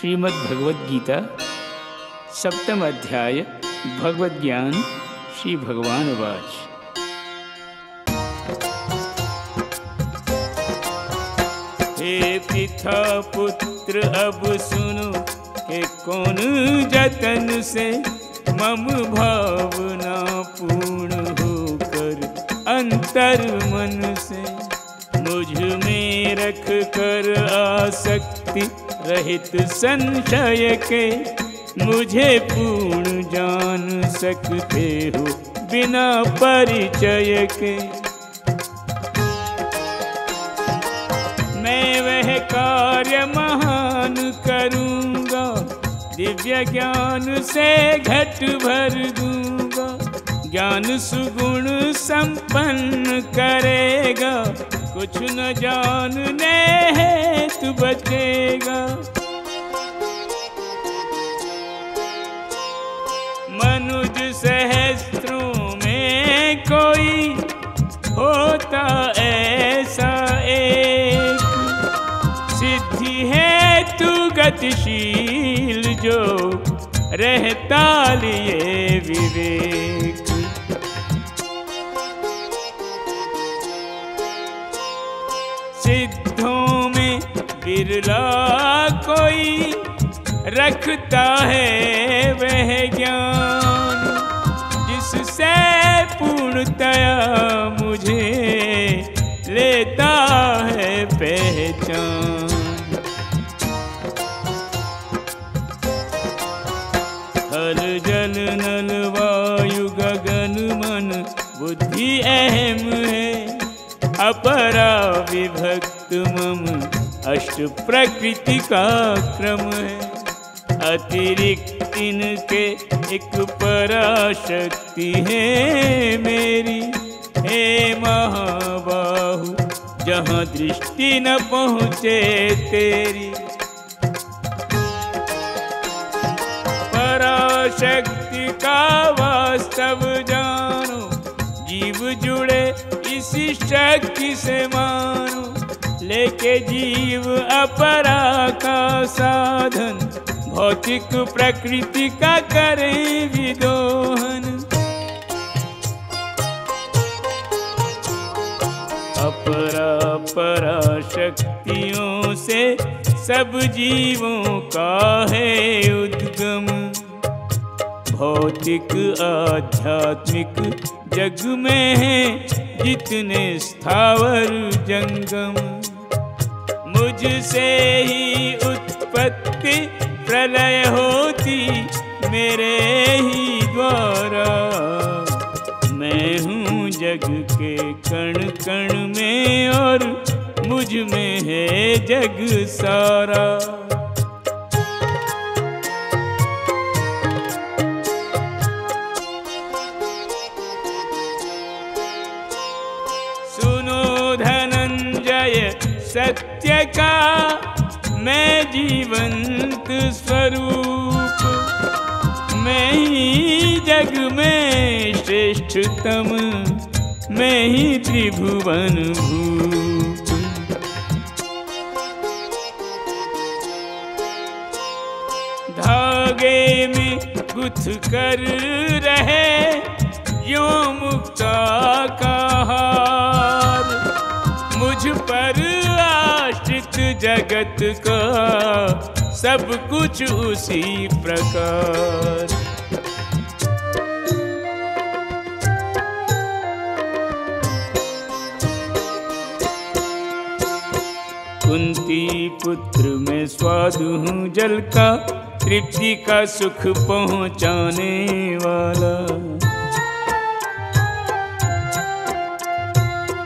श्रीमद् भगवद गीता सप्तम अध्याय, भगवद ज्ञान, श्री भगवान वाच हे पिता पुत्र, अब सुनो के कौन जतन से मम भावना पूर्ण होकर अंतर मन से मुझमें रख कर आसक्ति रहित संशय के मुझे पूर्ण जान सकते हो बिना परिचय के। मैं वह कार्य महान करूँगा, दिव्य ज्ञान से घट भर दूँगा, ज्ञान सुगुण संपन्न करेगा कुछ न जानने हेतु बचेगा। मनुज सहस्त्रों में कोई होता ऐसा एक। सिद्धि है तू गतिशील, जो रहता लिए विवेक। बिरला कोई रखता है वह ज्ञान जिससे पूर्णतया मुझे लेता है पहचान। अष्ट प्रकृति का क्रम है। अतिरिक्त इनके एक पराशक्ति है मेरी। हे महाबाहु, जहाँ दृष्टि न पहुँचे तेरी। पराशक्ति का वास्तव जानो, जीव जुड़े इसी शक्ति से मानो। लेके जीव अपरा का साधन, भौतिक प्रकृति का करे विदोहन। अपरा परा शक्तियों से सब जीवों का है उद्गम। भौतिक आध्यात्मिक जग में है जितने स्थावर जंगम। मुझसे ही उत्पत्ति प्रलय होती, मेरे ही द्वारा। मैं हूँ जग के कण कण में और मुझमें है जग सारा। सत्य का मैं जीवंत स्वरूप। मैं ही जग में श्रेष्ठतम, मैं ही त्रिभुवन भूप धागे में गुथ कर रहे यो मुक्ता का जगत का, सब कुछ उसी प्रकार। कुंती पुत्र में स्वादु हूँ जल का, तृप्ति का सुख पहुँचाने वाला।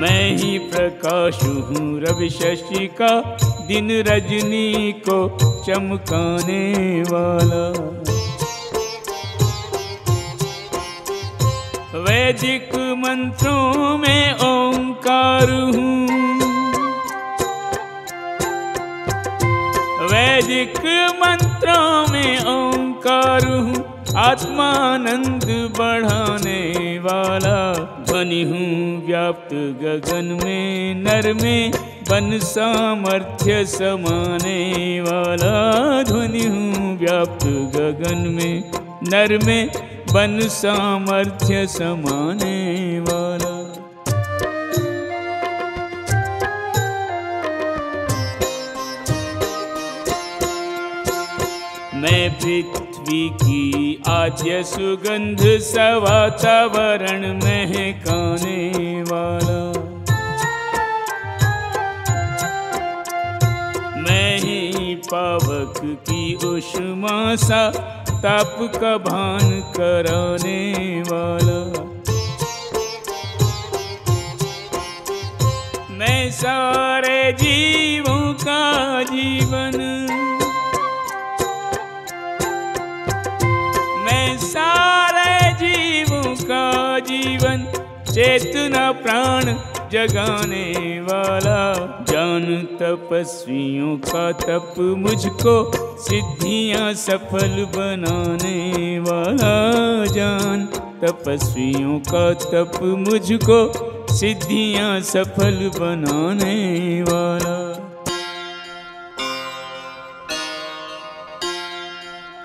मैं ही प्रकाश हूँ रवि शशि का दिन रजनी को चमकाने वाला। वैदिक मंत्रों में ओंकार हूँ। वैदिक मंत्रों में ओंकार हूँ। आत्मानंद बढ़ाने वाला। ध्वनि हूँ व्याप्त गगन में, नर में बन सामर्थ्य समाने वाला ध्वनि हूँ व्याप्त गगन में, नर में बन सामर्थ्य समाने वाला। मैं पृथ्वी की आद्य सुगंध सवातावरण महकाने वाला। पावक की उष्मा सा ताप का भान कराने वाला। मैं सारे जीवों का जीवन, मैं सारे जीवों का जीवन, चेतना प्राण जगाने वाला, जान तपस्वियों का तप मुझको, सिद्धियाँ सफल बनाने वाला, जान तपस्वियों का तप मुझको, सिद्धियाँ सफल बनाने वाला।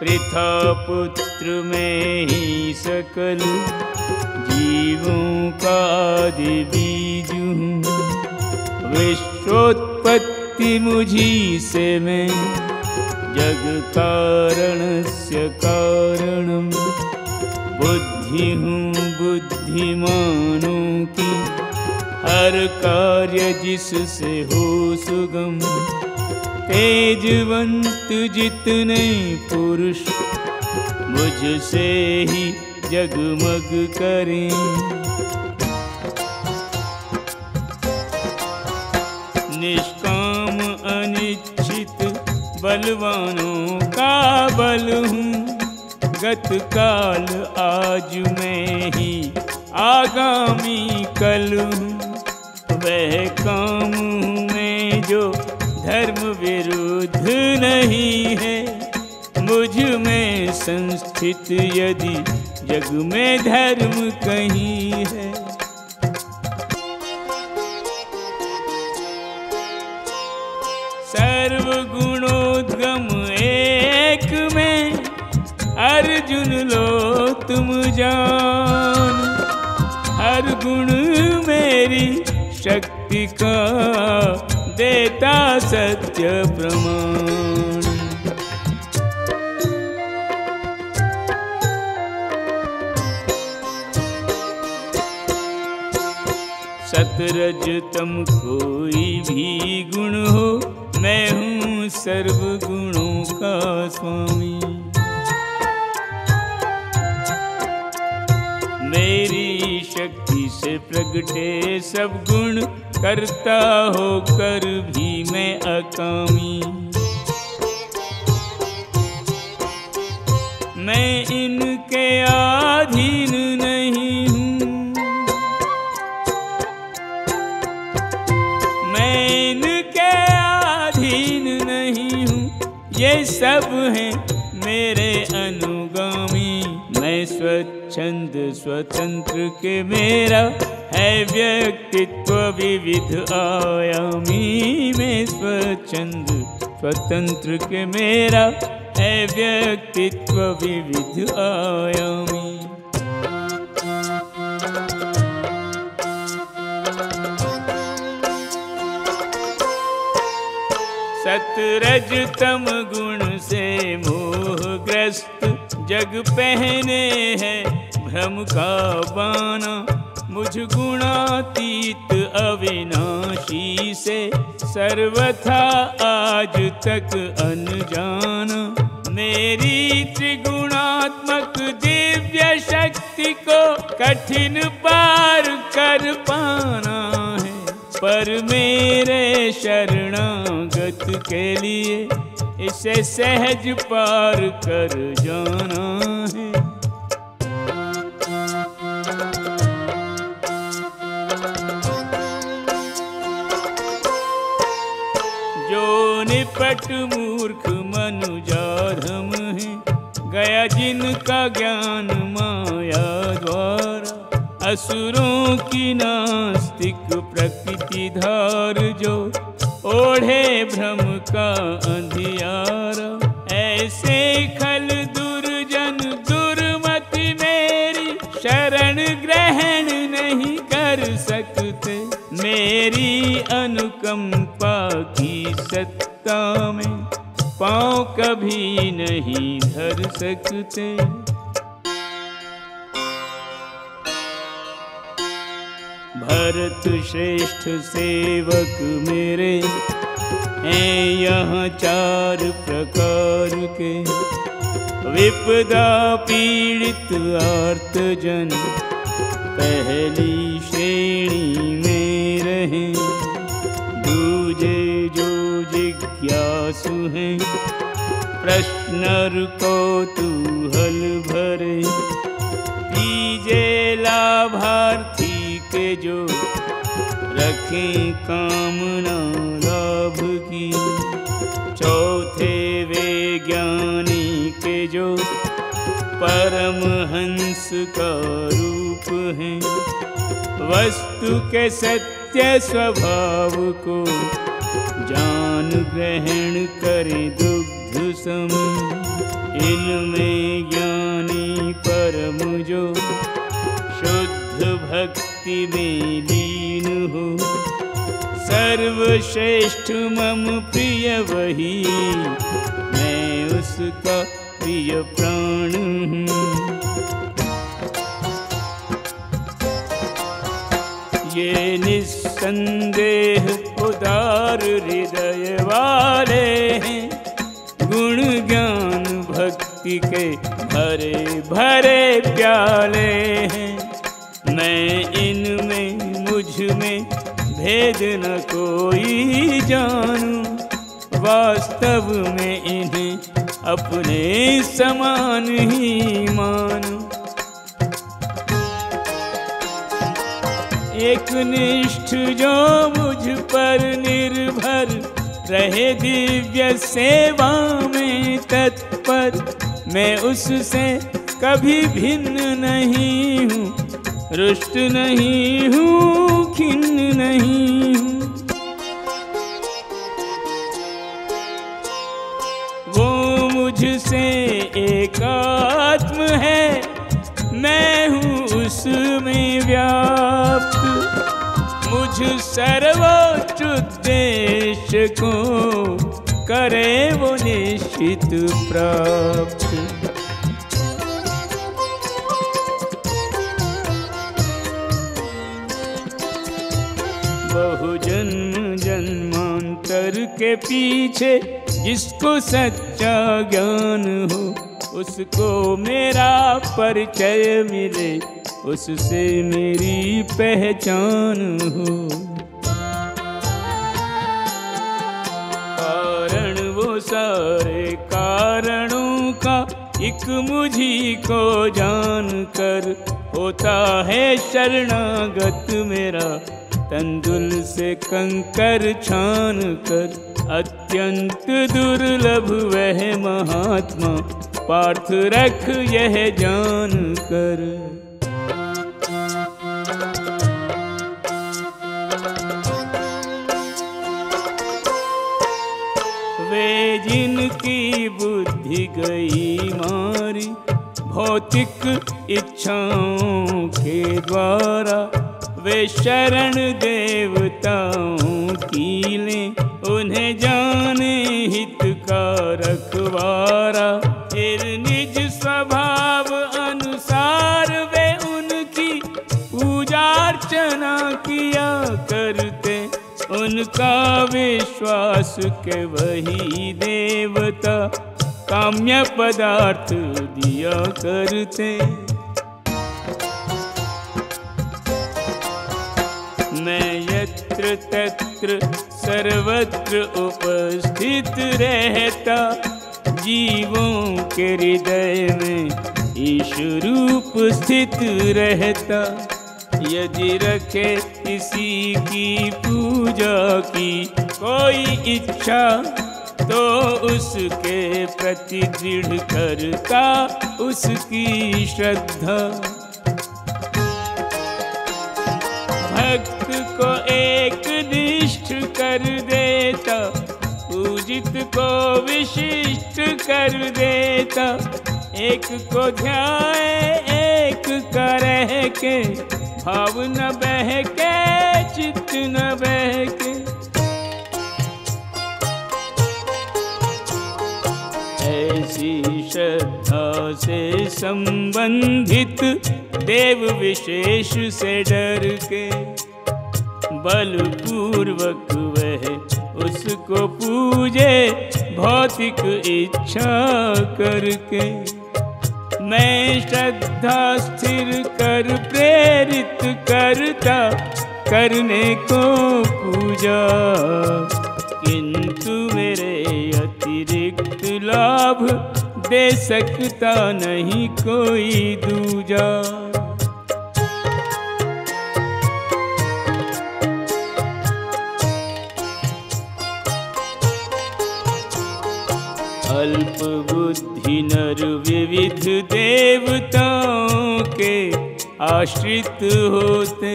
पृथा पुत्र में ही सकल जीवों का बीज विश्वोत्पत्ति मुझी से मैं, जग कारण से कारण बुद्धि हूँ बुद्धिमानों की, हर कार्य जिससे हो सुगम। तेजवंत जितने पुरुष, मुझसे ही जगमग करें। निष्काम अनिश्चित बलवानों का बल हूँ। गत काल आज मैं ही आगामी कल हूँ। वह काम हूँ मैं जो धर्म विरुद्ध नहीं है। मुझमें संस्थित यदि जग में धर्म कहीं है। सर्व गुणोद्गम एक में अर्जुन लो तुम जान। हर गुण मेरी शक्ति का देता सत्य प्रमाण। सतरज तम कोई भी गुण हो, मैं हूँ सर्व गुणों का स्वामी। मेरी शक्ति से प्रगटे सब गुण, करता हो कर भी मैं अकामी। स्वतंत्र के मेरा है व्यक्तित्व विविध आयामी में स्वच्छंद स्वतंत्र के मेरा है व्यक्तित्व विविध आयामी। सतरज तम गुण से मोहग्रस्त जग पहने हैं। भ्रम का बाना मुझ गुणातीत अविनाशी से सर्वथा आज तक अनजान। मेरी त्रिगुणात्मक दिव्य शक्ति को कठिन पार कर पाना है। पर मेरे शरणागत के लिए इसे सहज पार कर जाना है। निपट मूर्ख मनुजाधम है। गया जिनका ज्ञान माया द्वारा। असुरों की नास्तिक प्रकृति धार जो। ओढ़े भ्रम का अंधियारा। कभी नहीं धर सकते। भरत श्रेष्ठ सेवक मेरे हैं यहाँ चार प्रकार के। विपदा पीड़ित आर्त जन पहली श्रेणी में रहे। दूजे जो जिज्ञासु हैं प्रश्नर को तू हल भरे तीजे लाभार्थी के जो रखें कामना लाभ की चौथे वे ज्ञानी के जो परम हंस का रूप है। वस्तु के सत्य स्वभाव को जान ग्रहण करे दुग्ध सम इनमें ज्ञानी परम जो शुद्ध भक्ति में लीन हो। सर्वश्रेष्ठ मम प्रिय वही, मैं उसका प्रिय प्राण हूँ। ये निस्संदेह उदार हृदय वाले भक्ति के भरे भरे प्याले हैं। मैं इनमें मुझमें भेद न कोई जानू। वास्तव में इन्हें अपने समान ही मानू। एक निष्ठ जो मुझ पर निर्भर रहे दिव्य सेवा में तत्पर मैं उससे कभी भिन्न नहीं हूँ, रुष्ट नहीं हूँ, खिन्न नहीं हूँ। वो मुझसे एकात्म है, मैं हूँ उसमें व्याप्त। मुझ सर्वोच्च उद्देश्य को करे वो निश्चित प्राप्त। बहु जन्म जन्मांतर के पीछे जिसको सच्चा ज्ञान हो, उसको मेरा परिचय मिले, उससे मेरी पहचान हो। सारे कारणों का एक मुझी को जान कर होता है शरणागत मेरा। तंदुल से कंकर छान कर अत्यंत दुर्लभ वह महात्मा। पार्थ रख यह जान कर बुद्धि गई मारी भौतिक इच्छाओं के द्वारा। वे शरण देवताओं की ले, उन्हें जाने हित का रखवारा। फिर निज स्वभाव अनुसार वे उनकी पूजा अर्चना किया करते। उनका विश्वास के वही देवता काम्य पदार्थ दिया करते। मैं यत्र तत्र सर्वत्र उपस्थित रहता। जीवों के हृदय में ईश रूप स्थित रहता। यदि रखे किसी की पूजा की कोई इच्छा तो उसके प्रति दृढ़ करता उसकी श्रद्धा। भक्त को एक निष्ठ कर देता, पूजित को विशिष्ट कर देता। एक को ध्याए एक का रह के, भाव न बह के चित्त न बह से संबंधित देव विशेष से डर के बलपूर्वक वह उसको पूजे, भौतिक इच्छा करके। मैं श्रद्धा स्थिर कर, प्रेरित करता करने को पूजा। किंतु मेरे अतिरिक्त लाभ दे सकता नहीं कोई दूजा। अल्प बुद्धि नर विविध देवताओं के आश्रित होते,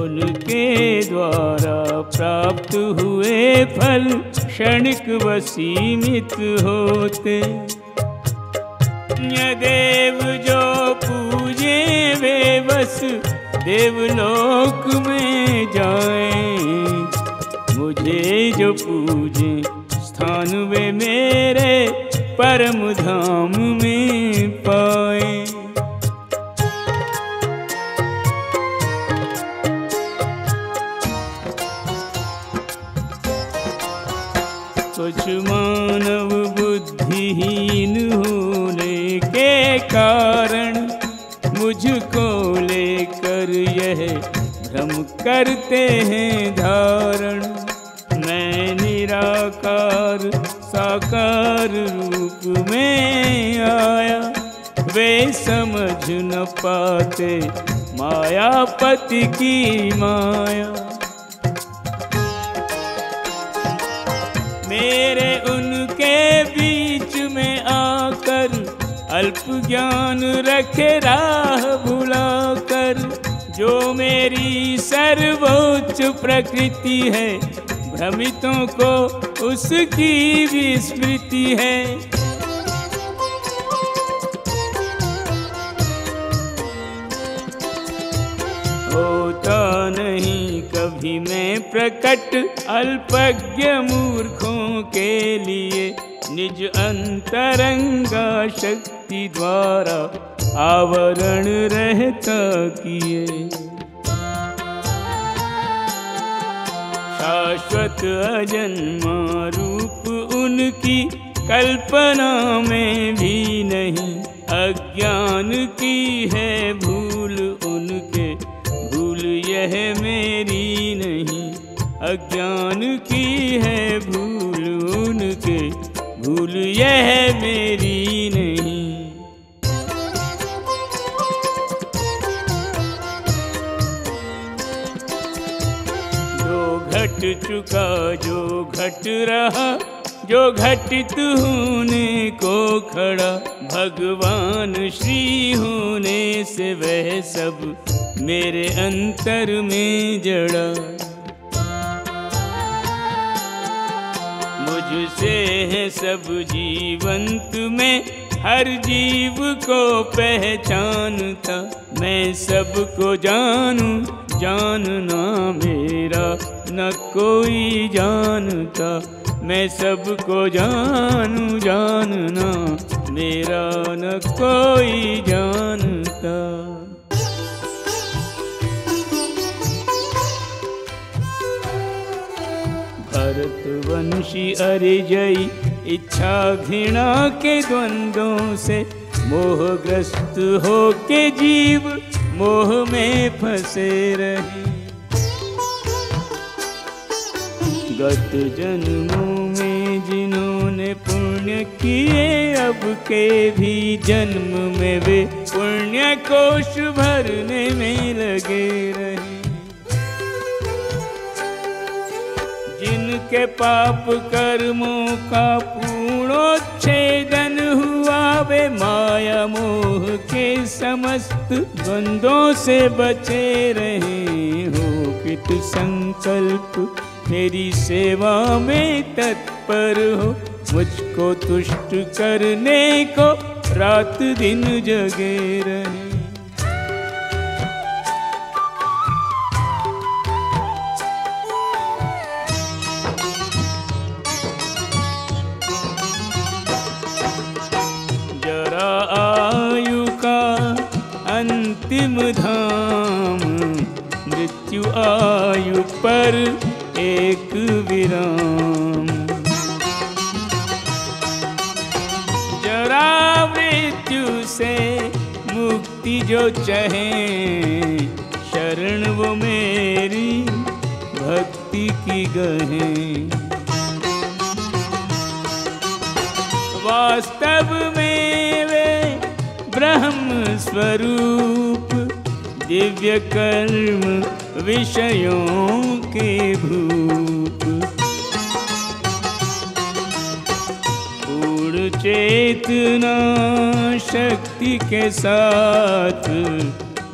उनके द्वारा प्राप्त हुए फल क्षणिक व सीमित होते। देव जो पूजे वे बस देवलोक में जाए। मुझे जो पूजे स्थान वे मेरे परम धाम में करते हैं धारण। मैं निराकार, साकार रूप में आया। वे समझ न पाते मायापति की माया। मेरे उनके बीच में आकर अल्प ज्ञान रखे राह भुलाकर जो मेरी सर्वोच्च प्रकृति है, भ्रमितों को उसकी विस्मृति है। होता नहीं कभी मैं प्रकट अल्पज्ञ मूर्खों के लिए, निज अंतरंगा शक्ति द्वारा आवरण रहता किए। शाश्वत अजन्मा रूप उनकी कल्पना में भी नहीं। अज्ञान की है भूल उनके, भूल यह मेरी नहीं। अज्ञान की है भूल उनके, भूल यह मेरी नहीं चुका जो घट रहा, जो घटित होने को खड़ा, भगवान श्री होने से वह सब मेरे अंतर में जड़ा। मुझसे है सब जीवंत, में हर जीव को पहचानता, मैं सबको जानू, जानना मेरा न कोई जानता, मैं सबको जानू जानना, मेरा न कोई जानता। भरतवंशी अरिजयी इच्छा घृणा के द्वंद्वों से मोहग्रस्त हो के जीव, मोह में फंसे रहे। गत जन्मों में जिन्होंने पुण्य किए, अब के भी जन्म में वे पुण्य कोश भरने में लगे रहे। जिनके पाप कर्मों का पूर्णोच्छेदन हुआ, वे माया मोह के समस्त द्वंद्वों से बचे रहे। हो कित संकल्प मेरी सेवा में तत्पर हो, मुझको तुष्ट करने को रात दिन जगे रहे। अंतिम धाम, मृत्यु आयु पर एक विराम। जरा मृत्यु से मुक्ति जो चहे, शरण वो मेरी भक्ति की गहे। वास्तव में वे ब्रह्म स्वरूप, दिव्य कर्म विषयों के भूप पूर्ण चेतना शक्ति के साथ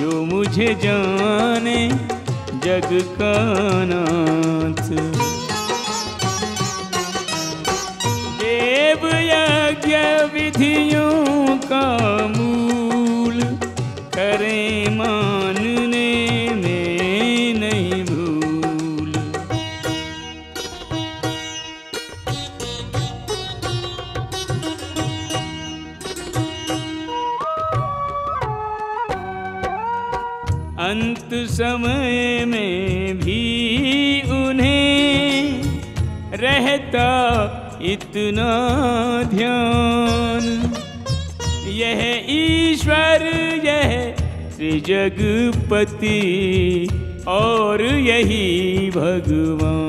जो मुझे जाने जग का नाथ। देव यज्ञ विधियों का मूल करें मानने इतना ध्यान। यह ईश्वर यह त्रिजगपति और यही भगवान।